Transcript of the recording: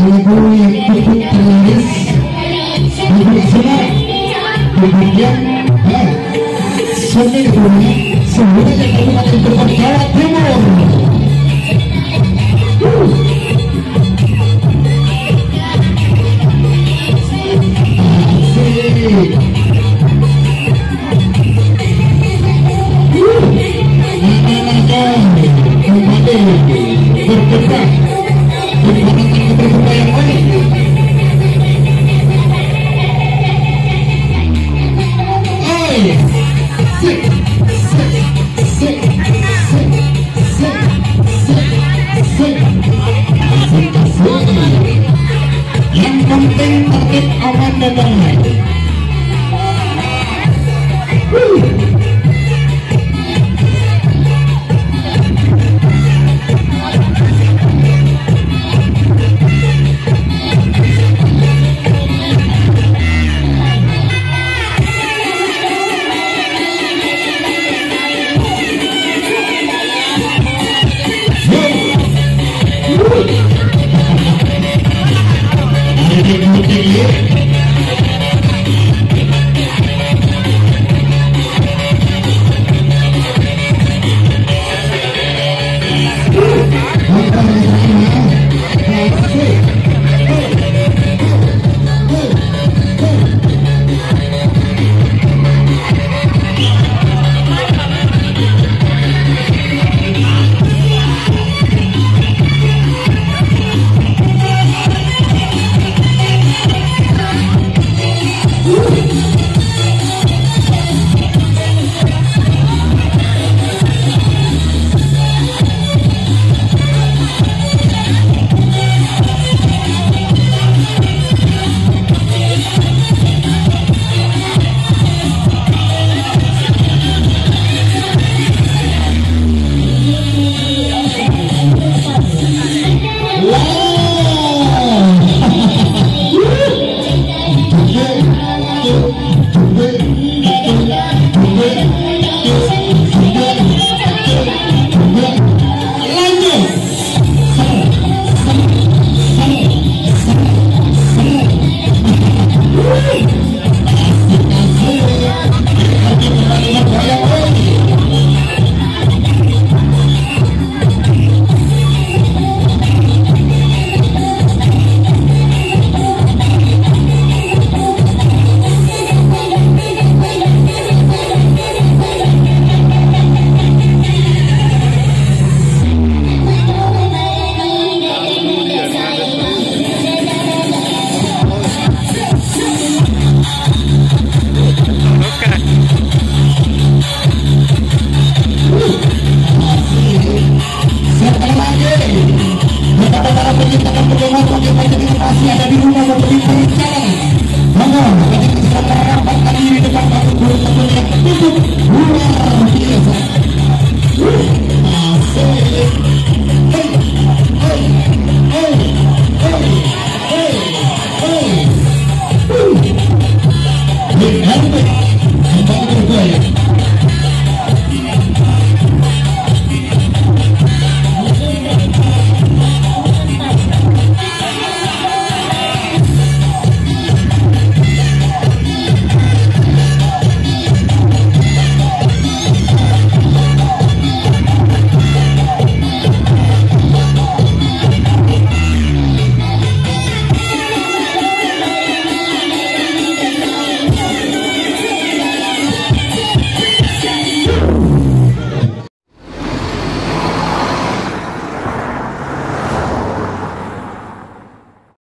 ibu-ibu yang cukup penyaris duduk sini duduknya eh sini duduknya semuanya yang kabupaten Bogor Jawa Timur Thank you. Yang lain yang penting tertib aman dan damai Gracias,